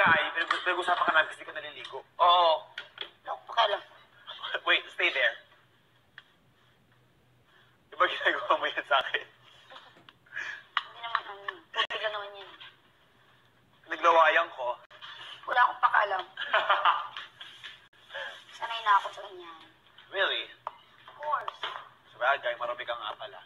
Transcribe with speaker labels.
Speaker 1: Guy, pinag- pinag-usapan ka namin kasi ka naliligo.
Speaker 2: Oo.
Speaker 3: Wala akong.
Speaker 1: Wait, stay there. Di ba ginagawa mo yan sa akin?
Speaker 3: Hindi naman ano. Tubig lang naman yan.
Speaker 1: Naglawayan ko.
Speaker 3: Wala akong pakialam. Sanay na ako sa ganyan.
Speaker 1: Really?
Speaker 3: Of course.
Speaker 1: Sabagay, marami ka nga pala.